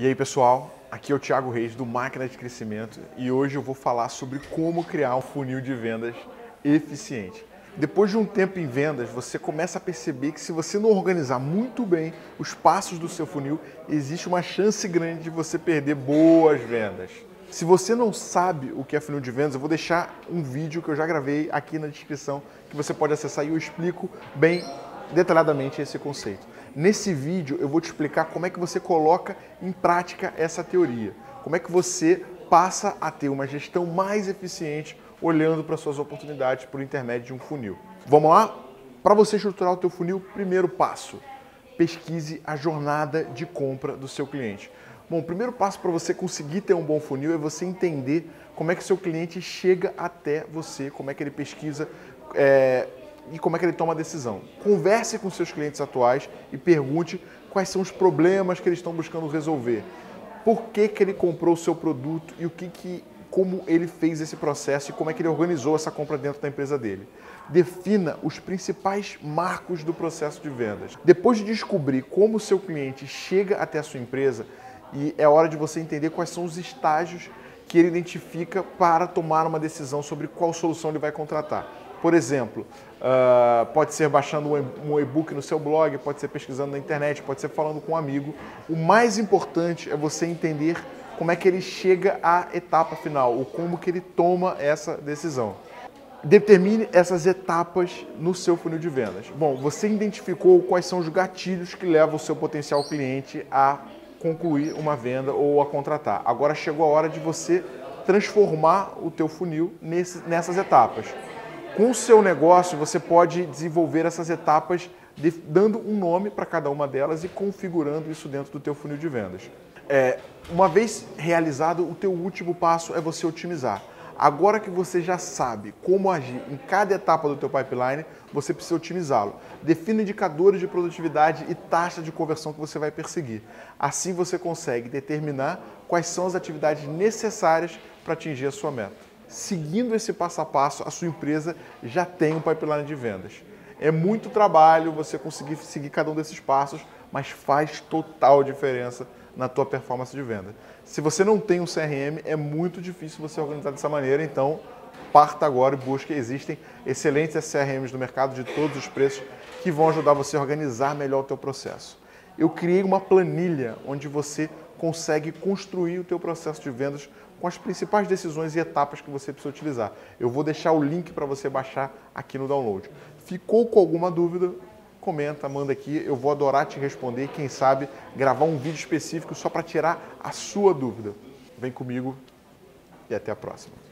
E aí pessoal, aqui é o Thiago Reis do Máquina de Crescimento e hoje eu vou falar sobre como criar um funil de vendas eficiente. Depois de um tempo em vendas, você começa a perceber que se você não organizar muito bem os passos do seu funil, existe uma chance grande de você perder boas vendas. Se você não sabe o que é funil de vendas, eu vou deixar um vídeo que eu já gravei aqui na descrição que você pode acessar e eu explico bem detalhadamente esse conceito. Nesse vídeo eu vou te explicar como é que você coloca em prática essa teoria. Como é que você passa a ter uma gestão mais eficiente olhando para suas oportunidades por intermédio de um funil. Vamos lá? Para você estruturar o teu funil, primeiro passo, pesquise a jornada de compra do seu cliente. Bom, o primeiro passo para você conseguir ter um bom funil é você entender como é que seu cliente chega até você, como é que ele pesquisa é, e como é que ele toma a decisão. Converse com seus clientes atuais e pergunte quais são os problemas que eles estão buscando resolver. Por que, que ele comprou o seu produto e o que, que como ele fez esse processo e como é que ele organizou essa compra dentro da empresa dele. Defina os principais marcos do processo de vendas. Depois de descobrir como o seu cliente chega até a sua empresa, e é hora de você entender quais são os estágios que ele identifica para tomar uma decisão sobre qual solução ele vai contratar. Por exemplo, uh, pode ser baixando um e-book no seu blog, pode ser pesquisando na internet, pode ser falando com um amigo. O mais importante é você entender como é que ele chega à etapa final, ou como que ele toma essa decisão. Determine essas etapas no seu funil de vendas. Bom, você identificou quais são os gatilhos que levam o seu potencial cliente a concluir uma venda ou a contratar. Agora chegou a hora de você transformar o teu funil nesse, nessas etapas. Com o seu negócio, você pode desenvolver essas etapas de, dando um nome para cada uma delas e configurando isso dentro do teu funil de vendas. É, uma vez realizado, o teu último passo é você otimizar. Agora que você já sabe como agir em cada etapa do teu pipeline, você precisa otimizá-lo. Defina indicadores de produtividade e taxa de conversão que você vai perseguir. Assim você consegue determinar quais são as atividades necessárias para atingir a sua meta seguindo esse passo a passo, a sua empresa já tem um pipeline de vendas. É muito trabalho você conseguir seguir cada um desses passos, mas faz total diferença na tua performance de venda. Se você não tem um CRM, é muito difícil você organizar dessa maneira, então parta agora e busque. Existem excelentes CRMs no mercado de todos os preços que vão ajudar você a organizar melhor o teu processo. Eu criei uma planilha onde você consegue construir o teu processo de vendas com as principais decisões e etapas que você precisa utilizar. Eu vou deixar o link para você baixar aqui no download. Ficou com alguma dúvida? Comenta, manda aqui, eu vou adorar te responder. Quem sabe gravar um vídeo específico só para tirar a sua dúvida. Vem comigo e até a próxima.